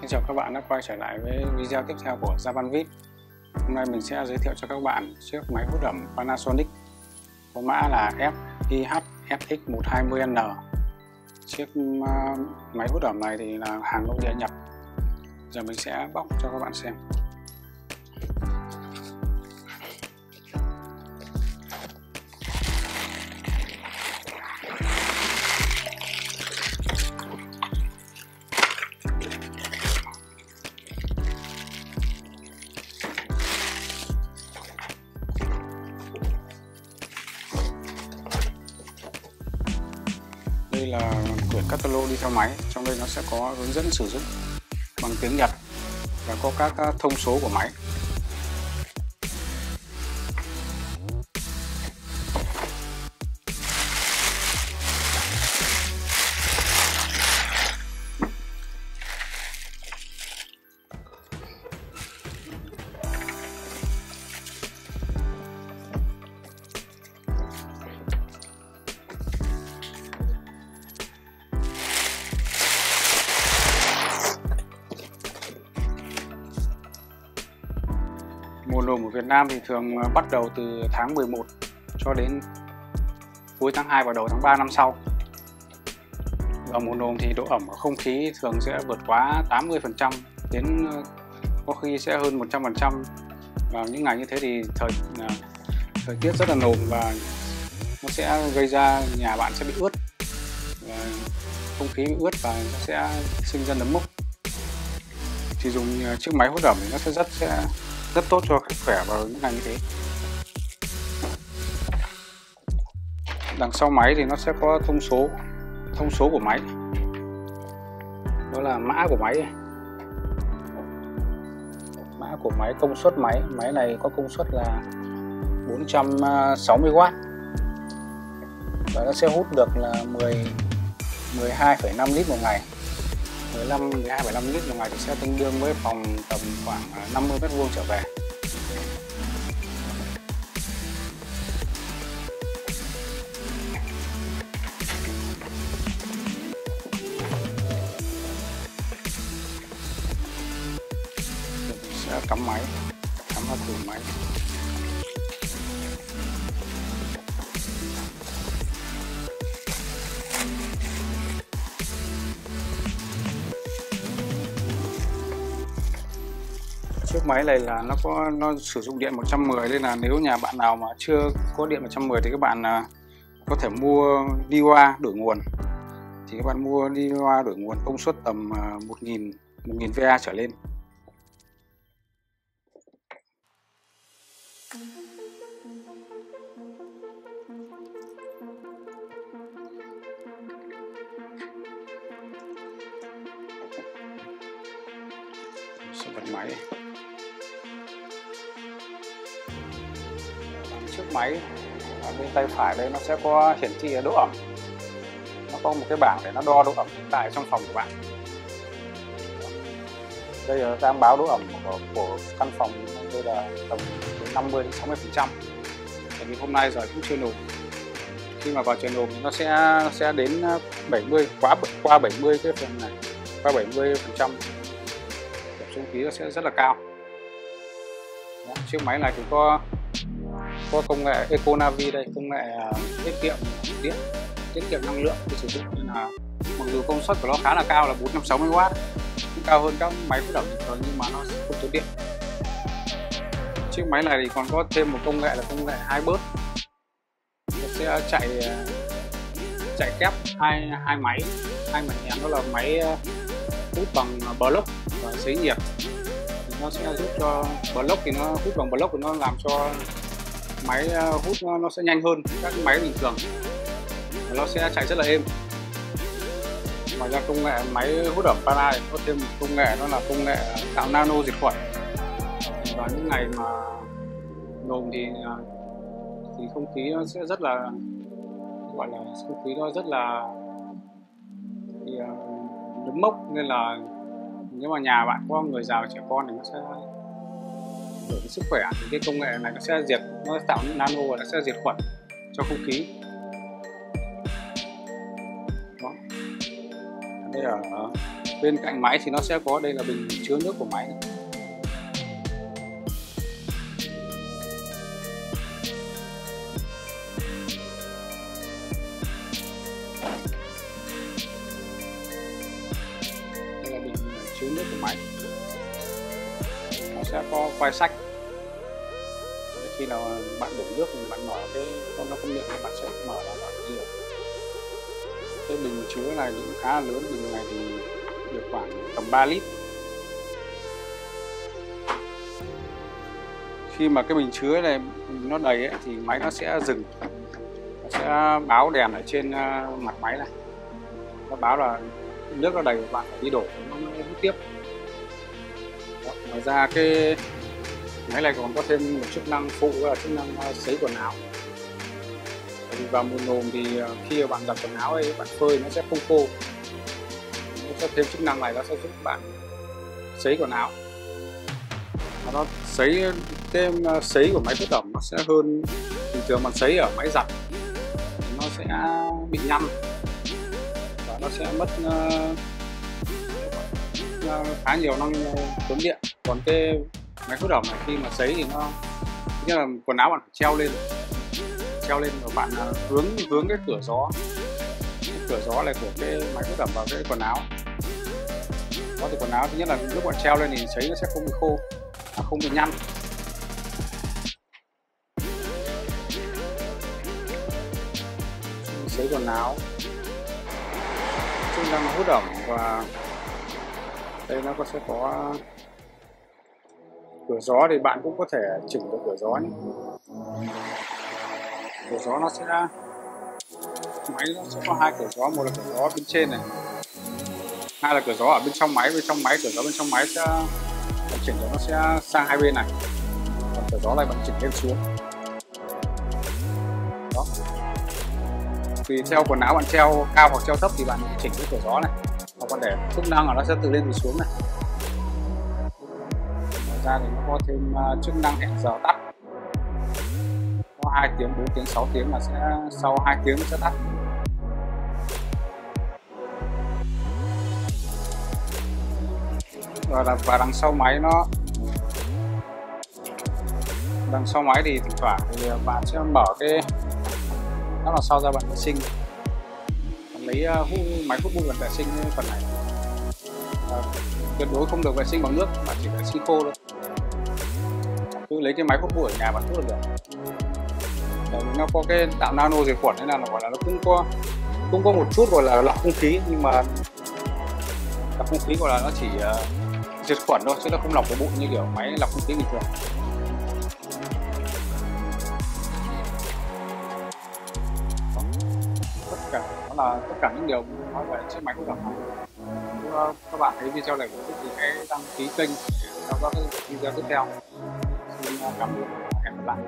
Xin chào các bạn đã quay trở lại với video tiếp theo của Japanvid Hôm nay mình sẽ giới thiệu cho các bạn chiếc máy hút ẩm Panasonic. Có mã là FIH FX120N Chiếc à, máy hút ẩm này thì là hàng nội địa nhập. Giờ mình sẽ bóc cho các bạn xem. Là quyển catalog đi theo máy, trong đây nó sẽ có hướng dẫn sử dụng bằng tiếng Nhật và có các thông số của máy. Việt Nam thì thường à, bắt đầu từ tháng 11 cho đến cuối tháng 2 và đầu tháng 3 năm sau. Vào mùa nồm thì độ ẩm của không khí thường sẽ vượt quá 80% đến à, có khi sẽ hơn 100%. Vào những ngày như thế thì thời à, thời tiết rất là nồm và nó sẽ gây ra nhà bạn sẽ bị ướt, và không khí bị ướt và nó sẽ sinh ra nấm mốc thì dùng chiếc máy hút ẩm thì nó sẽ rất, sẽ rất tốt cho sức khỏe vào những ngày như thế. Đằng sau máy thì nó sẽ có thông số thông số của máy. Đó là mã của máy. Mã của máy công suất máy. Máy này có công suất là 460W và nó sẽ hút được là 10 12,5 lít một ngày. 15 12,5 lít một ngày thì sẽ tương đương với phòng tầm khoảng à, 50 mét vuông trở về. sẽ cắm máy, cắm vào tủ máy. Chiếc máy này là nó có, nó sử dụng điện 110 nên là nếu nhà bạn nào mà chưa có điện 110 thì các bạn à, có thể mua đi qua đổi nguồn. Thì các bạn mua đi qua đổi nguồn công suất tầm 1000 1000 VA trở lên. Sẽ bật máy. Chiếc máy. Ở bên tay phải đây nó sẽ có hiển thị độ ẩm. Nó có một cái bảng để nó đo độ ẩm hiện tại trong phòng của bạn. Đây là đang báo độ ẩm của, của căn phòng đây là tầm 50 đến 60 phần trăm. Tại vì hôm nay giờ cũng chưa nổ khi mà vào trời nồm thì nó sẽ nó sẽ đến ờ, 70 quá qua 70 cái phần này qua 70 phần trăm. Không khí nó sẽ rất là cao. Đó, chiếc máy này thì có có công nghệ EcoNavi đây, công nghệ à, tiết kiệm điện, tiết kiệm năng lượng để sử dụng, nên là mặc dù công suất của nó khá là cao là 460W cũng cao hơn các máy phát động thường nhưng mà nó không tốn điện. Chiếc máy này thì còn có thêm một công nghệ là công nghệ hai bớt. Nó sẽ chạy à, chạy kép hai hai máy. Hai máy nhãn đó là máy à, hút bằng block và sấy nhiệt. Thì nó sẽ giúp cho block thì nó, hút bằng block thì nó làm cho máy ờ, hút nó, sẽ nhanh hơn các máy bình thường. Và nó sẽ chạy rất là êm. Ngoài ra công nghệ máy hút ẩm para thì có thêm một công nghệ đó là công nghệ tạo nano diệt khuẩn. Và những ngày mà nồm thì à, thì không khí nó sẽ rất là gọi là không khí nó rất là thì, uh, nấm mốc. Nên là nếu mà nhà bạn có người già trẻ con thì nó sẽ để cái sức khỏe thì cái công nghệ này nó sẽ diệt, nó tạo những nano và nó sẽ diệt khuẩn cho không khí. Đó. Đây là bên cạnh máy thì nó sẽ có, đây là bình chứa nước của máy này. đây là bình chứa nước của máy sẽ có quay sách khi nào bạn đổ nước thì bạn mở cái con nó không điện thì bạn sẽ mở ra bạn nhiều. Cái bình chứa này cũng khá là lớn bình này thì được khoảng tầm 3 lít. Khi mà cái bình chứa này nó đầy ấy, thì máy nó sẽ dừng. Nó sẽ báo đèn ở trên à, mặt máy này. Nó báo là nước nó đầy bạn phải đi đổ nó mới hút tiếp ngoài ra cái máy này còn có thêm một chức năng phụ là chức năng ờ, sấy quần áo. Vì vào mùa nồm thì ờ, khi bạn giặt quần áo ấy bạn phơi nó sẽ không khô. Nó sẽ thêm chức năng này nó sẽ giúp bạn sấy quần áo. Và nó sấy thêm ờ, sấy của máy phết ẩm nó sẽ hơn bình thường bạn sấy ở máy giặt. Nó sẽ bị nhăn và nó sẽ mất uh, khá nhiều năng tốn điện. Còn cái máy hút ẩm này khi mà sấy thì nó như là quần áo bạn phải treo lên. Treo lên và bạn à, hướng hướng cái cửa gió. Cái cửa gió này của cái máy hút ẩm vào cái quần áo. Đó thì quần áo thứ nhất là lúc bạn treo lên thì sấy nó sẽ không bị khô à, không bị nhăn. Sấy quần áo. Chức năng hút ẩm và đây nó có sẽ có ờ, cửa gió thì bạn cũng có thể chỉnh được cửa gió nhé. Cửa gió nó sẽ, máy nó sẽ có hai cửa gió, một là cửa gió bên trên này, hai là cửa gió ở bên trong máy, bên trong máy, cửa gió bên trong máy sẽ bạn chỉnh cho nó sẽ sang hai bên này. Còn cửa gió này bạn chỉnh lên xuống. Đó. Tùy theo quần áo bạn treo, cao hoặc treo thấp thì bạn chỉnh cái cửa gió này hoặc bạn để chức năng là nó sẽ từ lên từ xuống này. Ngoài ra thì nó có thêm à, chức năng hẹn giờ tắt. Có 2 tiếng 4 tiếng 6 tiếng là sẽ sau 2 tiếng sẽ tắt. Và, và đằng sau máy nó đằng sau máy thì thỉnh thoảng thì bạn sẽ mở cái đó là sau ra bạn vệ sinh lấy à, uh, hút, máy hút bụi bạn vệ sinh ờ, phần này. Tuyệt đối không được vệ sinh bằng nước mà chỉ vệ sinh khô thôi. Cứ lấy cái máy hút bụi ở nhà bạn hút được. Đấy, nó có cái tạo nano diệt khuẩn nên là nó gọi là nó cũng có cũng có một chút gọi là lọc không khí nhưng mà lọc không khí gọi là nó chỉ uh, diệt khuẩn thôi chứ nó không lọc cái bụi như kiểu máy lọc không khí bình thường. Tất cả những điều nói về chiếc máy hút ẩm nếu các bạn thấy video này của thì hãy đăng ký kênh để theo dõi các video tiếp theo. Xin cảm ơn hẹn gặp lại.